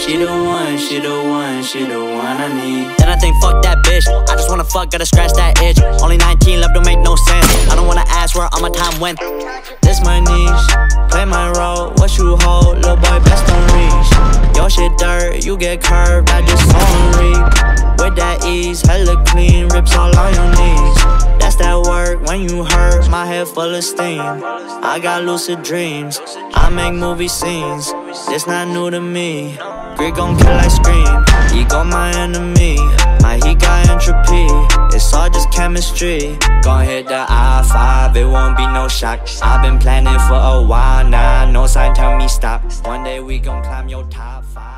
She the one, she the one, she the one I need. Then I think, fuck that bitch. I just wanna fuck, gotta scratch that itch. Only 19, love don't make no sense. I don't wanna ask where all my time went. This my niche, play my role. What you hold, little boy, best don't reach. Your shit dirt, you get curved, I just on reap. With that ease, hella clean, rips all on your knees. That's that work when you hurt, my head full of steam. I got lucid dreams, I make movie scenes. This not new to me. Grit gon' kill like scream. Ego my enemy, my heat got entropy. It's all just chemistry. Gon' hit the I 5, it won't be no shock. I've been planning for a while now, no sign tell me stop. One day we gon' climb your top five.